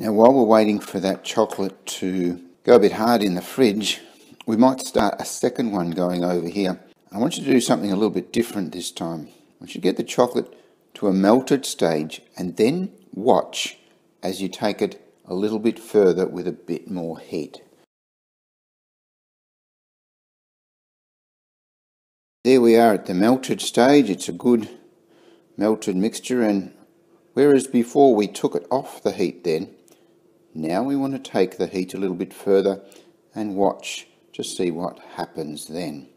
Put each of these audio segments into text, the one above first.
Now while we're waiting for that chocolate to go a bit hard in the fridge, we might start a second one going over here. I want you to do something a little bit different this time. I want you to get the chocolate to a melted stage and then watch as you take it a little bit further with a bit more heat. There we are at the melted stage. It's a good melted mixture and whereas before we took it off the heat then, now we want to take the heat a little bit further and watch to see what happens then.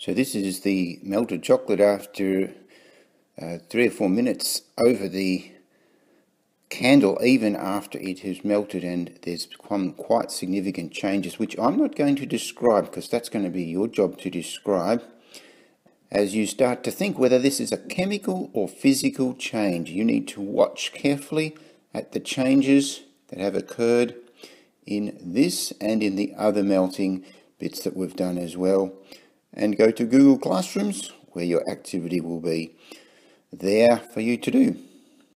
So this is the melted chocolate after uh, three or four minutes over the candle even after it has melted and there's become quite significant changes which I'm not going to describe because that's going to be your job to describe as you start to think whether this is a chemical or physical change. You need to watch carefully at the changes that have occurred in this and in the other melting bits that we've done as well and go to Google Classrooms where your activity will be there for you to do.